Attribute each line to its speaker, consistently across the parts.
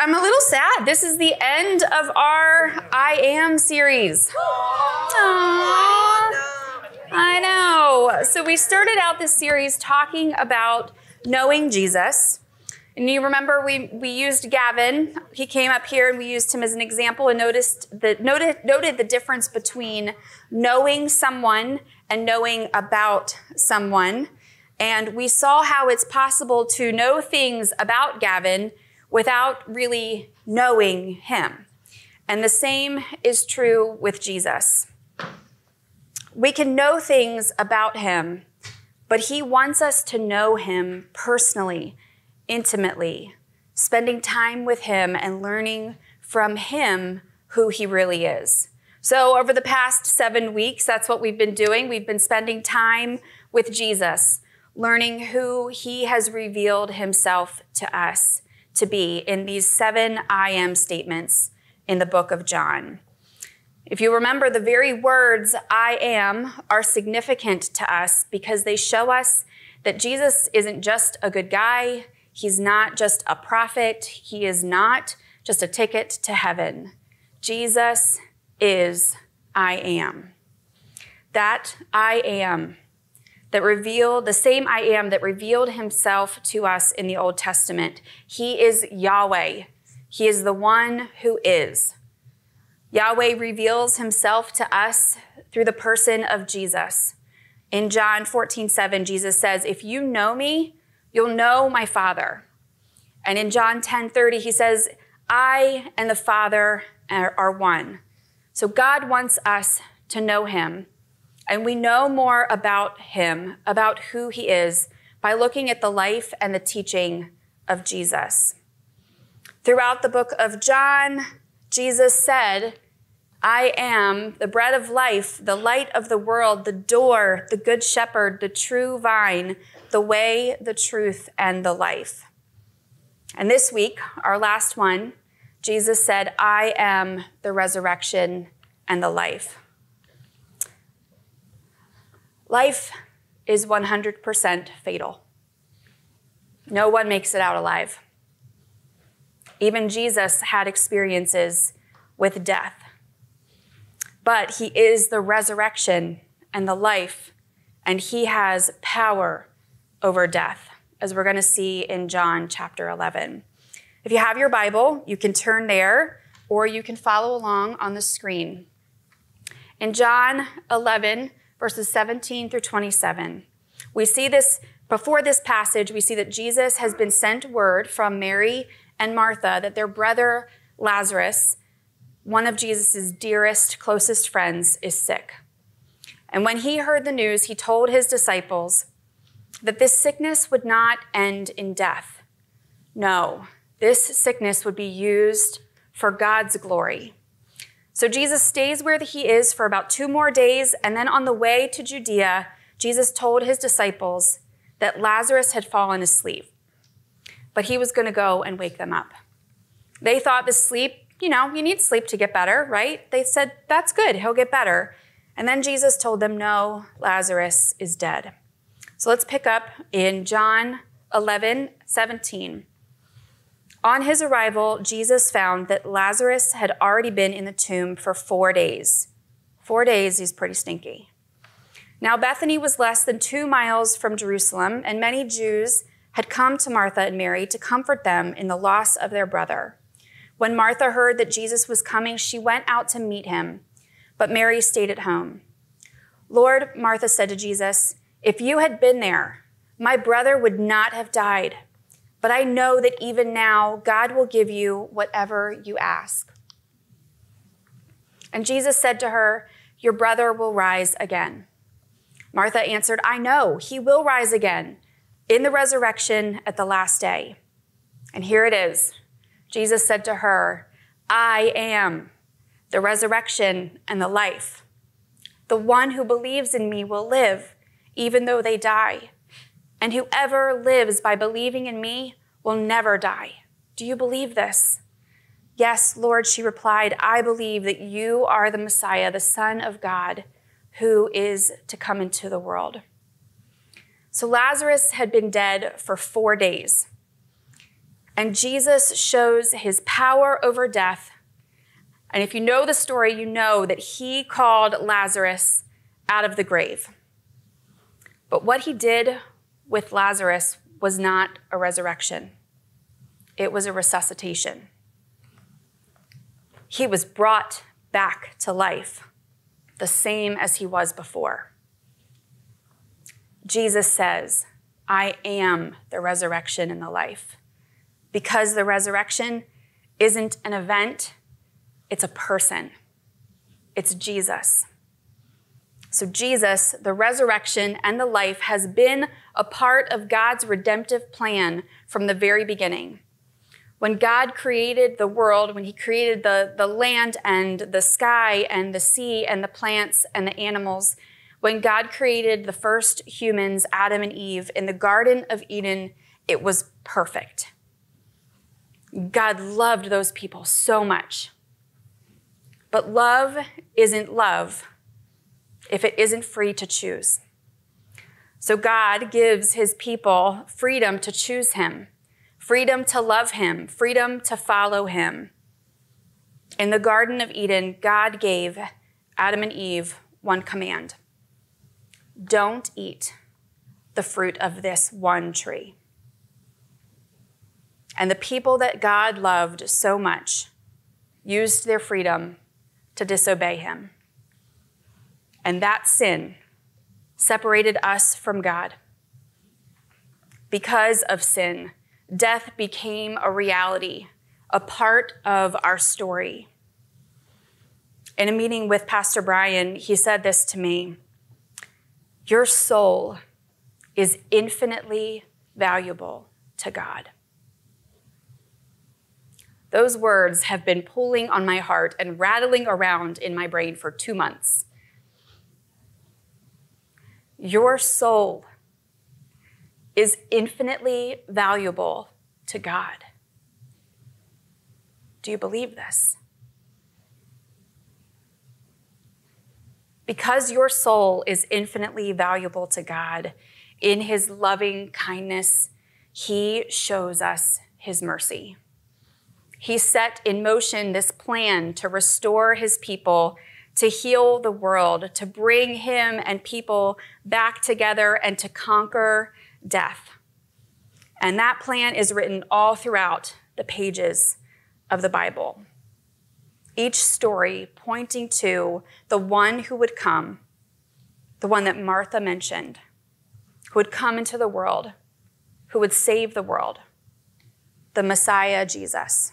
Speaker 1: I'm a little sad. This is the end of our I Am series. Aww. I know. So we started out this series talking about knowing Jesus. And you remember we, we used Gavin. He came up here and we used him as an example and noticed the, noted, noted the difference between knowing someone and knowing about someone. And we saw how it's possible to know things about Gavin without really knowing him. And the same is true with Jesus. We can know things about him, but he wants us to know him personally, intimately, spending time with him and learning from him who he really is. So, over the past seven weeks, that's what we've been doing. We've been spending time with Jesus, learning who he has revealed himself to us to be in these seven I am statements in the book of John. If you remember, the very words I am are significant to us because they show us that Jesus isn't just a good guy, he's not just a prophet, he is not just a ticket to heaven. Jesus is I am. That I am that revealed, the same I am that revealed himself to us in the Old Testament. He is Yahweh. He is the one who is. Yahweh reveals himself to us through the person of Jesus. In John 14, 7, Jesus says, If you know me, you'll know my Father. And in John 10, 30, he says, I and the Father are, are one. So God wants us to know him and we know more about him, about who he is, by looking at the life and the teaching of Jesus. Throughout the book of John, Jesus said, I am the bread of life, the light of the world, the door, the good shepherd, the true vine, the way, the truth, and the life. And this week, our last one, Jesus said, I am the resurrection and the life. Life is 100% fatal. No one makes it out alive. Even Jesus had experiences with death. But he is the resurrection and the life, and he has power over death, as we're going to see in John chapter 11. If you have your Bible, you can turn there or you can follow along on the screen. In John 11, verses 17 through 27. We see this before this passage, we see that Jesus has been sent word from Mary and Martha that their brother Lazarus, one of Jesus' dearest, closest friends, is sick. And when he heard the news, he told his disciples that this sickness would not end in death. No, this sickness would be used for God's glory. So Jesus stays where he is for about two more days, and then on the way to Judea, Jesus told his disciples that Lazarus had fallen asleep, but he was going to go and wake them up. They thought the sleep, you know, you need sleep to get better, right? They said, that's good, he'll get better. And then Jesus told them, no, Lazarus is dead. So let's pick up in John 11, 17. On his arrival, Jesus found that Lazarus had already been in the tomb for four days. Four days is pretty stinky. Now, Bethany was less than two miles from Jerusalem, and many Jews had come to Martha and Mary to comfort them in the loss of their brother. When Martha heard that Jesus was coming, she went out to meet him, but Mary stayed at home. Lord, Martha said to Jesus, if you had been there, my brother would not have died. But I know that even now, God will give you whatever you ask. And Jesus said to her, Your brother will rise again. Martha answered, I know, he will rise again in the resurrection at the last day. And here it is. Jesus said to her, I am the resurrection and the life. The one who believes in me will live, even though they die and whoever lives by believing in me will never die. Do you believe this? Yes, Lord, she replied, I believe that you are the Messiah, the Son of God, who is to come into the world. So Lazarus had been dead for four days. And Jesus shows his power over death. And if you know the story, you know that he called Lazarus out of the grave. But what he did with Lazarus was not a resurrection, it was a resuscitation. He was brought back to life, the same as he was before. Jesus says, I am the resurrection and the life because the resurrection isn't an event, it's a person. It's Jesus. So, Jesus, the resurrection and the life, has been a part of God's redemptive plan from the very beginning. When God created the world, when He created the, the land and the sky and the sea and the plants and the animals, when God created the first humans, Adam and Eve, in the Garden of Eden, it was perfect. God loved those people so much. But love isn't love if it isn't free to choose. So God gives his people freedom to choose him, freedom to love him, freedom to follow him. In the Garden of Eden, God gave Adam and Eve one command don't eat the fruit of this one tree. And the people that God loved so much used their freedom to disobey him. And that sin separated us from God. Because of sin, death became a reality, a part of our story. In a meeting with Pastor Brian, he said this to me Your soul is infinitely valuable to God. Those words have been pulling on my heart and rattling around in my brain for two months. Your soul is infinitely valuable to God. Do you believe this? Because your soul is infinitely valuable to God, in his loving kindness, he shows us his mercy. He set in motion this plan to restore his people, to heal the world, to bring him and people back together, and to conquer death. And that plan is written all throughout the pages of the Bible. Each story pointing to the one who would come, the one that Martha mentioned, who would come into the world, who would save the world, the Messiah, Jesus.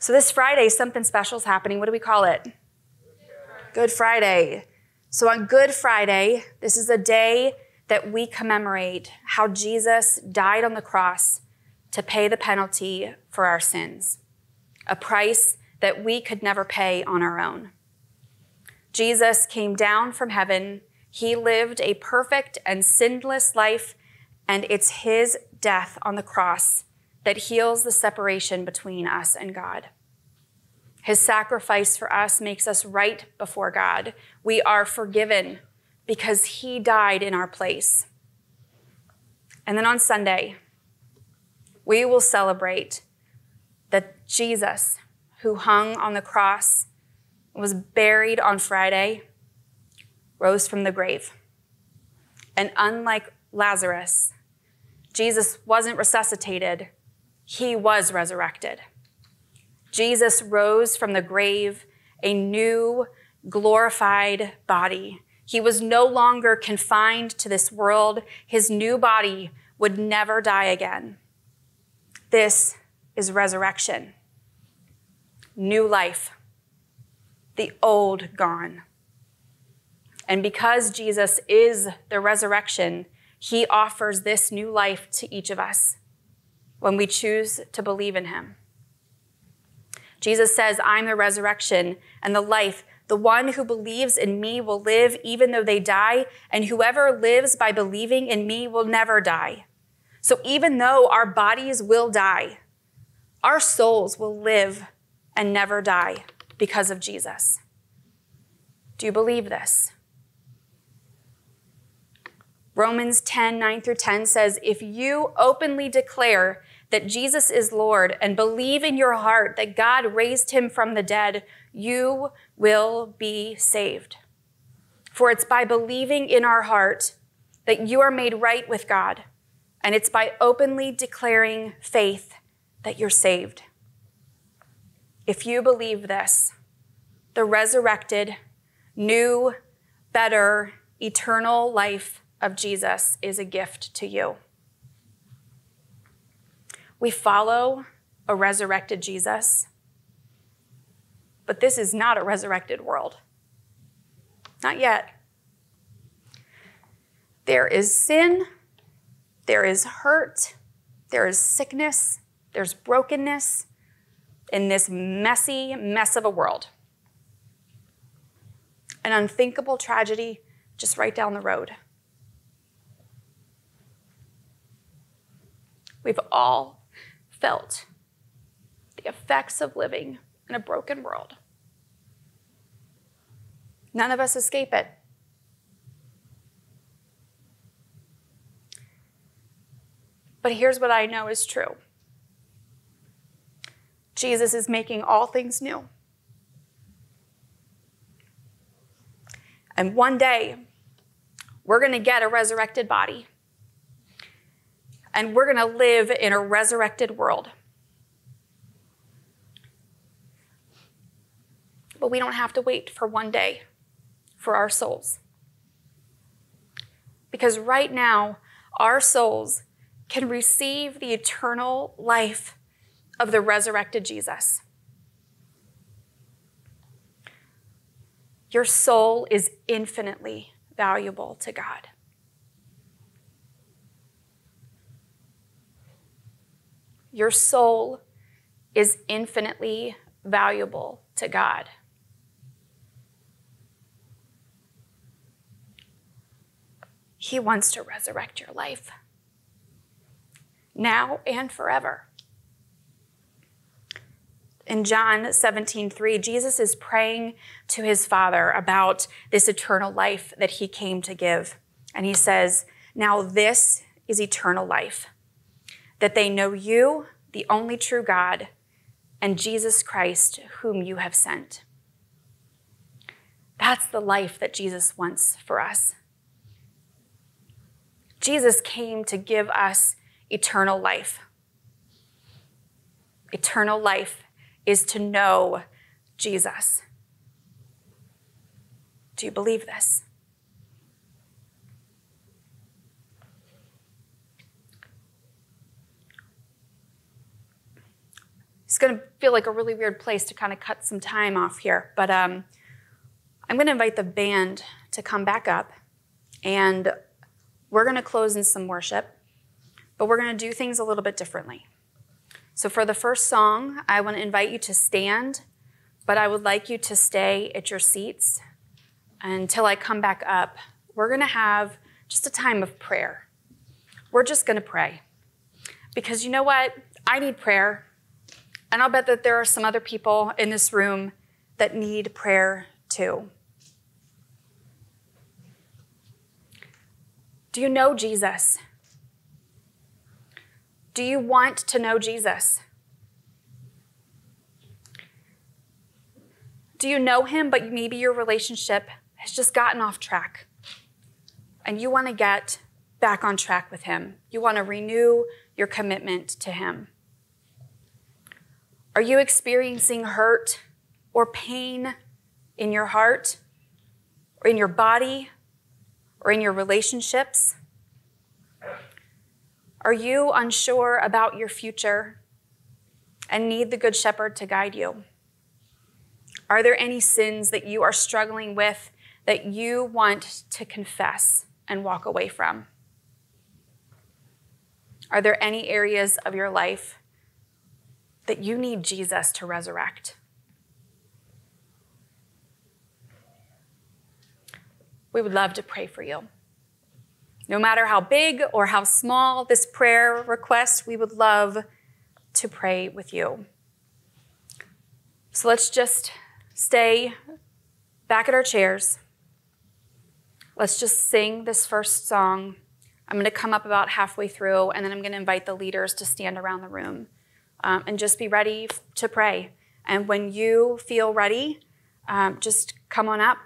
Speaker 1: So this Friday, something special is happening. What do we call it? Good Friday. So on Good Friday, this is a day that we commemorate how Jesus died on the cross to pay the penalty for our sins, a price that we could never pay on our own. Jesus came down from heaven. He lived a perfect and sinless life, and it's his death on the cross that heals the separation between us and God. His sacrifice for us makes us right before God. We are forgiven because he died in our place. And then on Sunday, we will celebrate that Jesus, who hung on the cross, was buried on Friday, rose from the grave. And unlike Lazarus, Jesus wasn't resuscitated, he was resurrected. Jesus rose from the grave a new, glorified body. He was no longer confined to this world. His new body would never die again. This is resurrection, new life, the old gone. And because Jesus is the resurrection, he offers this new life to each of us when we choose to believe in him. Jesus says, I'm the resurrection and the life. The one who believes in me will live even though they die, and whoever lives by believing in me will never die. So even though our bodies will die, our souls will live and never die because of Jesus. Do you believe this? Romans 10 9 through 10 says, If you openly declare that Jesus is Lord and believe in your heart that God raised him from the dead, you will be saved. For it's by believing in our heart that you are made right with God, and it's by openly declaring faith that you're saved. If you believe this, the resurrected, new, better, eternal life of Jesus is a gift to you. We follow a resurrected Jesus, but this is not a resurrected world. Not yet. There is sin, there is hurt, there is sickness, there's brokenness in this messy mess of a world. An unthinkable tragedy just right down the road. We've all felt the effects of living in a broken world. None of us escape it. But here's what I know is true Jesus is making all things new. And one day, we're going to get a resurrected body. And we're going to live in a resurrected world. But we don't have to wait for one day for our souls. Because right now, our souls can receive the eternal life of the resurrected Jesus. Your soul is infinitely valuable to God. Your soul is infinitely valuable to God. He wants to resurrect your life now and forever. In John 17, 3, Jesus is praying to his Father about this eternal life that he came to give. And he says, Now this is eternal life, that they know you, the only true God, and Jesus Christ, whom you have sent. That's the life that Jesus wants for us. Jesus came to give us eternal life. Eternal life is to know Jesus. Do you believe this? Going to feel like a really weird place to kind of cut some time off here, but um, I'm going to invite the band to come back up and we're going to close in some worship, but we're going to do things a little bit differently. So, for the first song, I want to invite you to stand, but I would like you to stay at your seats until I come back up. We're going to have just a time of prayer. We're just going to pray. Because you know what? I need prayer. And I'll bet that there are some other people in this room that need prayer too. Do you know Jesus? Do you want to know Jesus? Do you know him, but maybe your relationship has just gotten off track and you want to get back on track with him? You want to renew your commitment to him? Are you experiencing hurt or pain in your heart or in your body or in your relationships? Are you unsure about your future and need the Good Shepherd to guide you? Are there any sins that you are struggling with that you want to confess and walk away from? Are there any areas of your life that you need Jesus to resurrect? we would love to pray for you. No matter how big or how small this prayer request, we would love to pray with you. So let's just stay back at our chairs. Let's just sing this first song I'm going to come up about halfway through, and then I'm going to invite the leaders to stand around the room um, and just be ready to pray. And when you feel ready, um, just come on up,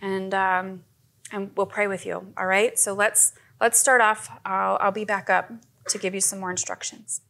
Speaker 1: and um, and we'll pray with you. All right. So let's let's start off. I'll, I'll be back up to give you some more instructions.